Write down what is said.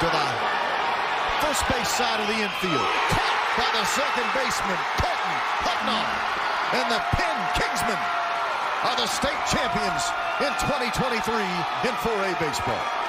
to the first base side of the infield. Caught by the second baseman, Colton Putnam, And the Penn Kingsmen are the state champions in 2023 in 4A baseball.